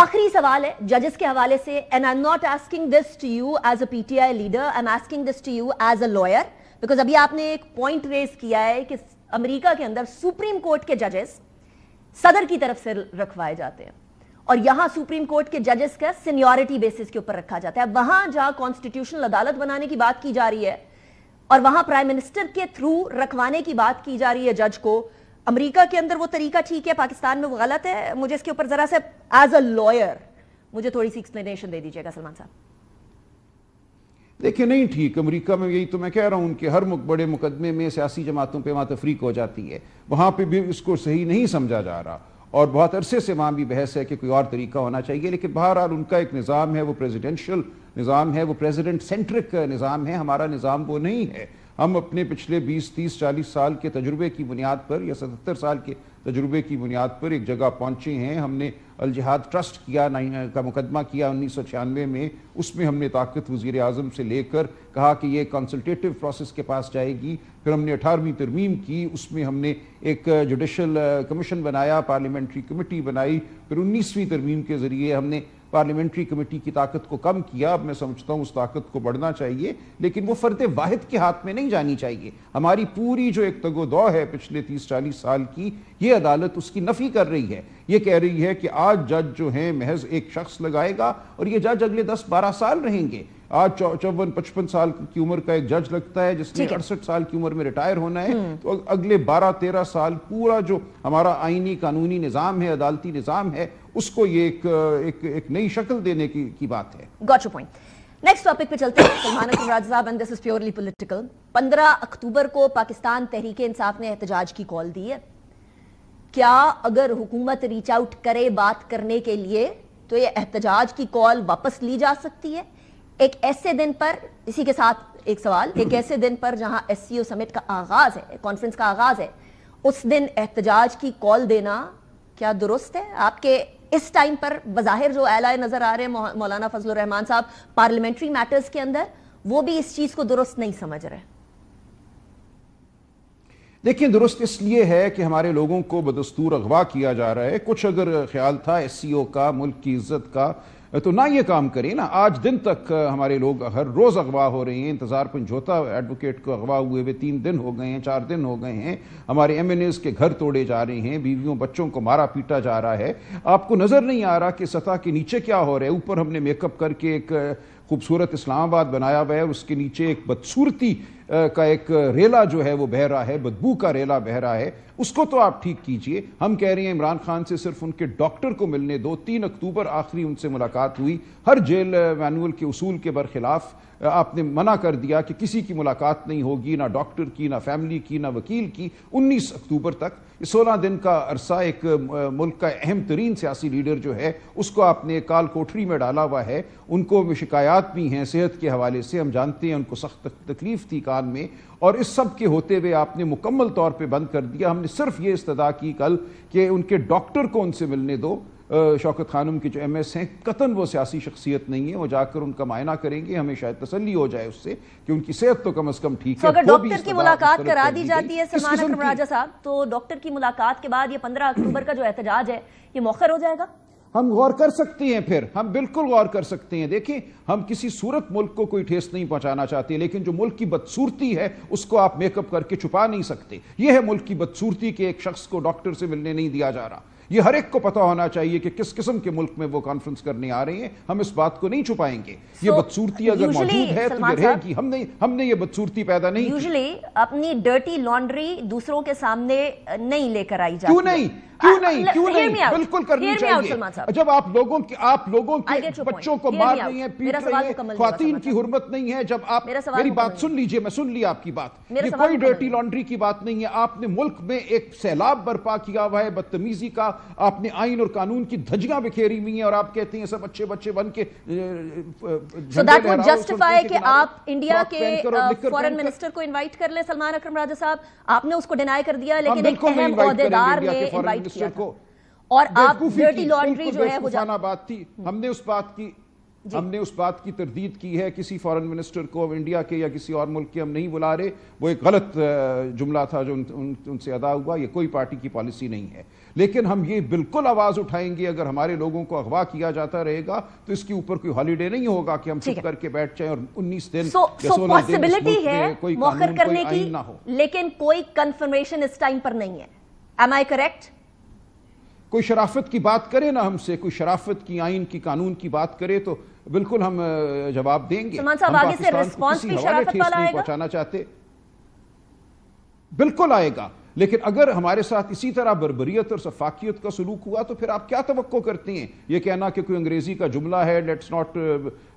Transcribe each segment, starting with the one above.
आखिरी सवाल है जजेस के हवाले से and I am not asking this to you as a PTI leader I am asking this to you as a lawyer because अभी आपने एक पॉइंट रेज किया है कि अमेरिका के अंदर सुप्रीम कोर्ट के जजेस सदर की तरफ़ से रखवाए जाते हैं, और यहाँ सुप्रीम कोर्ट के जजेस का सीनियोरिटी बेसिस के ऊपर रखा जाता है। वहाँ जहाँ कॉन्स्टिट्यूशनल अदालत बनाने की बात की जा रही है, और वहाँ प्राइम मिनिस्टर के थ्रू रखवाने की बात की जा रही है जज को अमेरिका के अंदर वो तरीका ठीक है, पाकिस्तान में वो गलत है। मुझे इसके ऊपर जरा से एज अ लॉयर मुझे थोड़ी सी एक्सप्लेनेशन दे दीजिएगा, सलमान साहब। देखिए, नहीं ठीक। अमेरिका में यही तो मैं कह रहा हूँ उनके हर बड़े मुकदमे में, सियासी जमातों पे वहाँ तफरीक हो जाती है। वहाँ पे भी इसको सही नहीं समझा जा रहा। और बहुत अरसे से वहाँ भी बहस है कि कोई और तरीका होना चाहिए, लेकिन बहरहाल उनका एक निज़ाम है, वो प्रेसिडेंशियल निज़ाम है, वो प्रेसिडेंट सेंट्रिक निज़ाम है। हमारा निज़ाम वो नहीं है। हम अपने पिछले 20, 30, 40 साल के तजुर्बे की बुनियाद पर या 77 साल के तजुर्बे की बुनियाद पर एक जगह पहुँचे हैं। हमने अलजहाद ट्रस्ट किया का मुकदमा किया उन्नीस सौ छियानवे में। उसमें हमने ताकत वज़ीर अजम से लेकर कहा कि ये कंसल्टेटिव प्रोसेस के पास जाएगी। फिर हमने अठारहवीं तरमीम की उसमें हमने एक जुडिशल कमीशन बनाया पार्लियामेंट्री कमेटी बनाई। फिर उन्नीसवीं तरमीम के ज़रिए हमने पार्लियामेंट्री कमेटी की ताकत को कम किया अब मैं समझता हूँ उस ताकत को बढ़ना चाहिए लेकिन वो फ़र्द वाहिद के हाथ में नहीं जानी चाहिए। हमारी पूरी जो एक तगोदौ है पिछले तीस चालीस साल की ये अदालत उसकी नफ़ी कर रही है। ये कह रही है कि आज जज जो है महज एक शख्स लगाएगा और ये जज अगले दस बारह साल रहेंगे। आज चौवन पचपन साल की उम्र का एक जज लगता है जिसने अड़सठ साल की उम्र में रिटायर होना है। हम्म। तो अगले बारह तेरह साल पूरा जो हमारा आईनी कानूनी निज़ाम है अदालती निज़ाम है उसको ये एक एक, एक नई शक्ल देने की, की बात है। Got you point next topic पे चलते हैं। सलमान राज साहब and this is purely political 15 October को पाकिस्तान तहरीक इंसाफ ने एहतजाज की कॉल दी है। क्या अगर हुकूमत रीच आउट करे बात करने के लिए तो ये एहतजाज की कॉल वापस ली जा सकती है? एक ऐसे दिन पर इसी के साथ एक सवाल एक ऐसे दिन पर जहाँ एस सी ओ समिट का आगाज़ है कॉन्फ्रेंस का आगाज़ है उस दिन एहतजाज की कॉल देना क्या दुरुस्त है? आपके इस टाइम पर बज़ाहिर जो एल नज़र आ रहे हैं मौलाना फजल रहमान साहब पार्लियामेंट्री मैटर्स के अंदर, वो भी इस चीज़ को दुरुस्त नहीं समझ रहे। देखिए, दुरुस्त इसलिए है कि हमारे लोगों को बदस्तूर अगवा किया जा रहा है। कुछ अगर ख्याल था एस सी ओ का, मुल्क की इज़्ज़त का तो ना ये काम करें ना, आज दिन तक हमारे लोग हर रोज़ अगवा हो रहे हैं, इंतज़ार पंजोता एडवोकेट को अगवा हुए हुए तीन दिन हो गए हैं, चार दिन हो गए हैं, हमारे एम एन के घर तोड़े जा रहे हैं, बीवियों, बच्चों को मारा पीटा जा रहा है। आपको नज़र नहीं आ रहा कि सतह के नीचे क्या हो रहा है? ऊपर हमने मेकअप करके एक खूबसूरत इस्लामाबाद बनाया हुआ है उसके नीचे एक बदसूरती का एक रेला जो है वो बह रहा है, बदबू का रेला बह रहा है, उसको तो आप ठीक कीजिए। हम कह रहे हैं, इमरान खान से सिर्फ़ उनके डॉक्टर को मिलने दो। तीन अक्टूबर आखिरी उनसे मुलाकात हुई। हर जेल मैनुअल के उसूल के बरखिलाफ आपने मना कर दिया कि किसी की मुलाकात नहीं होगी, ना डॉक्टर की, ना फैमिली की, ना वकील की। 19 अक्टूबर तक सोलह दिन का अरसा एक मुल्क का अहम तरीन सियासी लीडर जो है, उसको आपने काल कोठरी में डाला हुआ है। उनको शिकायत भी हैं, सेहत के हवाले से। हम जानते हैं, उनको सख्त तकलीफ़ थी कान में और इस सब के होते हुए आपने मुकम्मल तौर पर बंद कर दिया। हमने सिर्फ़ ये इस्तः की कल कि उनके डॉक्टर को उनसे मिलने दो। शौकत खानम के जो एम एस हैं कतन वो सियासी शख्सियत नहीं है वो जाकर उनका मायना करेंगे हमें शायद तसली हो जाए उससे कि उनकी सेहत तो कम अज कम ठीक है अगर डॉक्टर की मुलाकात करा दी जाती है सलमान राजा साहब तो डॉक्टर की मुलाकात के बाद ये पंद्रह अक्टूबर का जो एहतजाज है ये मौखर हो जाएगा। हम गौर कर सकते हैं फिर हम बिल्कुल गौर कर सकते हैं। देखिए हम किसी सूरत मुल्क को कोई ठेस नहीं पहुंचाना चाहते लेकिन जो मुल्क की बदसूरती है उसको आप मेकअप करके छुपा नहीं सकते। यह है मुल्क की बदसूरती के एक शख्स को डॉक्टर से मिलने नहीं दिया जा रहा। ये हर एक को पता होना चाहिए कि किस किस्म के मुल्क में वो कॉन्फ्रेंस करने आ रहे हैं। हम इस बात को नहीं छुपाएँगे। so, ये बदसूरती अगर मौजूद है तो ये रहेगी हमने हमने ये बदसूरती पैदा नहीं यूजली अपनी डर्टी लॉन्ड्री दूसरों के सामने नहीं लेकर आई जाती क्यों नहीं? क्यों नहीं? क्यों नहीं? बिल्कुल करनी चाहिए। जब आप लोगों की आप लोगों के बच्चों को मार रही हैं पीट रही हैं खातन की हुरमत नहीं है। जब आप मेरी बात सुन लीजिए मैं सुन लिया आपकी बात। ये कोई डर्टी लॉन्ड्री की बात नहीं है। आपने मुल्क में एक सैलाब बर्पा किया हुआ है बदतमीजी का। आपने आइन और कानून की धजियाँ बिखेरी हुई हैं और आप कहते हैं सब अच्छे बच्चे बन के जस्टिफाई कि आप इंडिया के फॉरेन मिनिस्टर को इनवाइट कर ले सलमान अकरम राजा साहब। आपने उसको डिनाई कर दिया लेकिन एक अहम अहदेदार ने इनवाइट किया को। और आप डर्टी लॉन्ड्री जो है वो बात थी हमने उस बात की हमने उस बात की तरदीद की है किसी फॉरेन मिनिस्टर को अब इंडिया के या किसी और मुल्क के हम नहीं बुला रहे। वो एक गलत जुमला था जो उन, उन, उनसे अदा हुआ ये कोई पार्टी की पॉलिसी नहीं है। लेकिन हम ये बिल्कुल आवाज़ उठाएँगे अगर हमारे लोगों को अगवा किया जाता रहेगा तो इसके ऊपर कोई हॉलीडे नहीं होगा कि हम चुप करके बैठ जाए और 19 दिन पॉसिबिलिटी है कोई करने की हो। लेकिन कोई कंफर्मेशन इस टाइम पर नहीं है। एम आई करेक्ट कोई शराफत की बात करे ना हमसे कोई शराफत की आइन की कानून की बात करे तो बिल्कुल हम जवाब देंगे। हम नहीं पहुंचाना चाहते। बिल्कुल आएगा। लेकिन अगर हमारे साथ इसी तरह बरबरीत और सफाकियत का सलूक हुआ तो फिर आप क्या तो करती हैं? ये कहना कि कोई अंग्रेज़ी का जुमला है let's not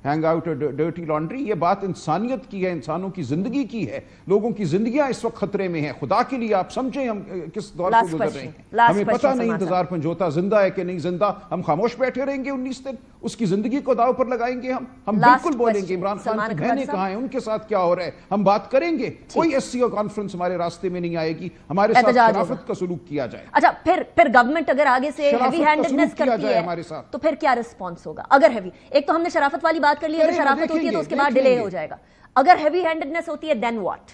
hang out dirty laundry ये बात इंसानियत की है इंसानों की ज़िंदगी की है। लोगों की जिंदगियाँ इस वक्त खतरे में हैं। खुदा के लिए आप समझें हम किस दौर को गुजर रहे हैं। हमें पता नहीं इंतज़ार पंजोता ज़िंदा है कि नहीं ज़िंदा। हम खामोश बैठे रहेंगे उन्नीस दिन। उसकी ज़िंदगी को दाव पर लगाएँगे हम। हम बिल्कुल बोलेंगे इमरान खान की बहनें कहा है? उनके साथ क्या हो रहा है? हम बात करेंगे। कोई एस कॉन्फ्रेंस हमारे रास्ते में नहीं आएगी। हमारे शराफत का सलूक किया जाए। अच्छा फिर फिर गवर्नमेंट अगर आगे से हैवी हैंडेडनेस करती है हमारे साथ। तो फिर क्या रिस्पॉन्स होगा? अगर हैवी एक तो हमने शराफत वाली बात कर ली अगर शराफत होती है तो उसके बाद डिले हो जाएगा। अगर हैवी हैंडेडनेस होती है देन व्हाट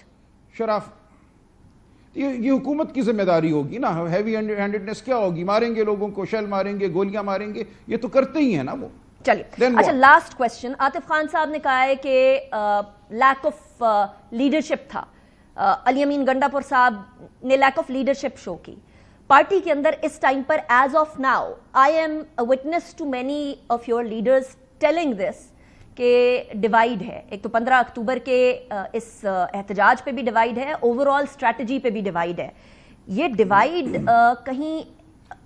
शराफ ये ये हुकूमत की ज़िम्मेदारी होगी ना। हैवी हैंडेडनेस क्या होगी? मारेंगे लोगों को शेल मारेंगे गोलियाँ मारेंगे ये तो करते ही है ना वो। चलिए अच्छा लास्ट क्वेश्चन आतिफ खान साहब ने कहा है कि लैक ऑफ़ लीडरशिप था। अली अमीन गंडापुर साहब ने लैक ऑफ़ लीडरशिप शो की। पार्टी के अंदर इस टाइम पर as of now I am witness to many of your leaders telling this के डिवाइड है। एक तो 15 अक्टूबर के इस एहतजाज पे भी डिवाइड है ओवरऑल स्ट्रैटेजी पे भी डिवाइड है। ये डिवाइड कहीं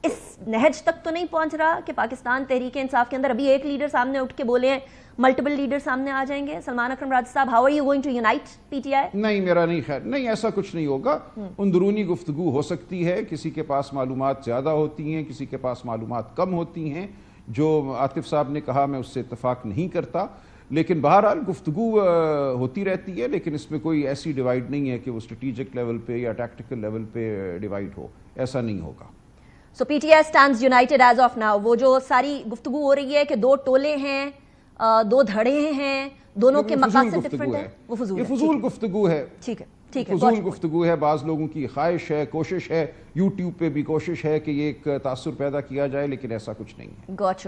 इस नहज तक तो नहीं पहुँच रहा कि पाकिस्तान तहरीक इंसाफ के अंदर अभी एक लीडर सामने उठ के बोले हैं मल्टीपल लीडर सामने आ जाएँगे। सलमान अकरम राज साहब how are you going to unite PTI नहीं मेरा नहीं खैर नहीं ऐसा कुछ नहीं होगा। अंदरूनी गुफ्तगु हो सकती है किसी के पास मालूम ज़्यादा होती हैं किसी के पास मालूम कम होती हैं जो आतिफ साहब ने कहा मैं उससे इतफाक नहीं करता। लेकिन बहरहाल गुफ्तु होती रहती है लेकिन इसमें कोई ऐसी डिवाइड नहीं है कि वो स्ट्रेटिजिक लेवल पे या टैक्टिकल लेवल पे डिवाइड हो। ऐसा नहीं होगा। So PTI stand united as of now वो जो सारी गुफ्तु हो रही है कि दो टोले हैं दो धड़े हैं दोनों के मकासद डिफरेंट है। वो फजूल गुफ्तगु है। ठीक है। ठीक है। फजूल गुफ्तु है। बाज लोगों की ख्वाहिश है कोशिश है। यूट्यूब पे भी कोशिश है कि ये एक तासुर पैदा किया जाए लेकिन ऐसा कुछ नहीं है। गॉट